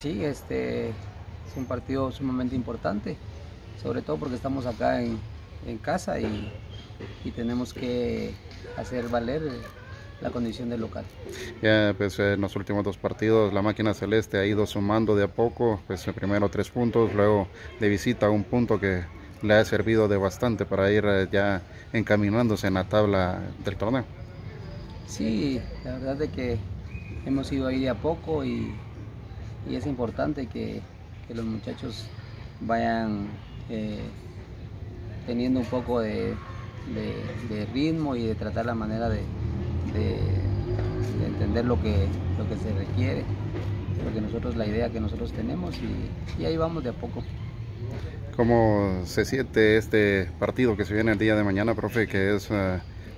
Sí, este es un partido sumamente importante, sobre todo porque estamos acá en, en casa y, y, tenemos que hacer valer la condición de local. Ya pues en los últimos dos partidos la máquina celeste ha ido sumando de a poco, pues primero tres puntos, luego de visita un punto que le ha servido de bastante para ir eh, ya encaminándose en la tabla del torneo. Sí, la verdad es que hemos ido ahí de a poco y y es importante que, los muchachos vayan eh, teniendo un poco de, ritmo y de tratar la manera de, de, entender lo que, lo que se requiere, porque nosotros la idea que nosotros tenemos y, ahí vamos de a poco. ¿Cómo se siente este partido que se viene el día de mañana, profe, que es,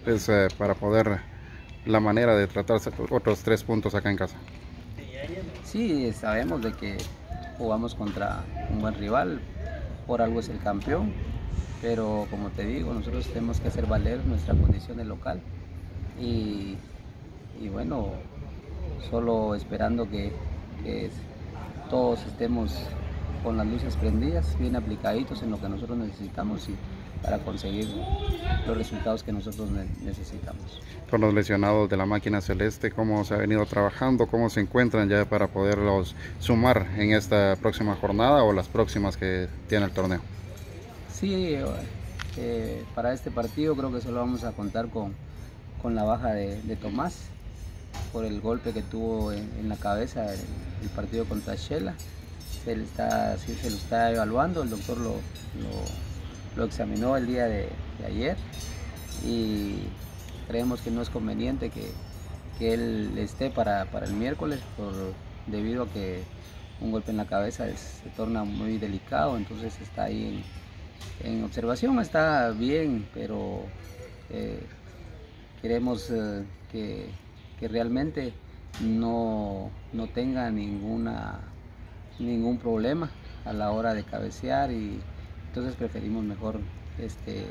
es uh, para poder la manera de tratar otros tres puntos acá en casa? Sí, sabemos de que jugamos contra un buen rival, por algo es el campeón, pero como te digo, nosotros tenemos que hacer valer nuestra condición de local y, y bueno, solo esperando que, que, todos estemos con las luces prendidas, bien aplicaditos en lo que nosotros necesitamos y para conseguir los resultados que nosotros necesitamos. Con los lesionados de la máquina celeste, ¿cómo se ha venido trabajando? ¿Cómo se encuentran ya para poderlos sumar en esta próxima jornada o las próximas que tiene el torneo? Sí, eh, para este partido creo que solo vamos a contar con, con la baja de, de, Tomás por el golpe que tuvo en, en la cabeza el, el, partido contra Shela. Se le está, sí, se lo está evaluando, el doctor lo, lo lo examinó el día de, ayer y creemos que no es conveniente que, que él esté para, para, el miércoles por, debido a que un golpe en la cabeza se torna muy delicado, entonces está ahí en, en observación, está bien, pero eh, queremos eh, que, que, realmente no, no tenga ninguna, ningún problema a la hora de cabecear y entonces preferimos mejor este,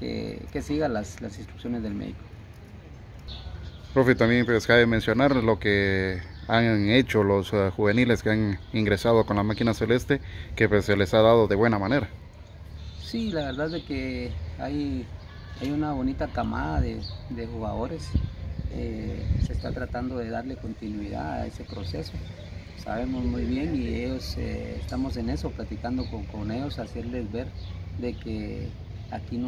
que, que siga las, las, instrucciones del médico. Profe, también pues, cabe mencionar lo que han hecho los uh, juveniles que han ingresado con la máquina celeste, que pues, se les ha dado de buena manera. Sí, la verdad es que hay, hay una bonita camada de, de jugadores. Eh, se está tratando de darle continuidad a ese proceso sabemos muy bien y ellos eh, estamos en eso, platicando con, con ellos, hacerles ver de que aquí no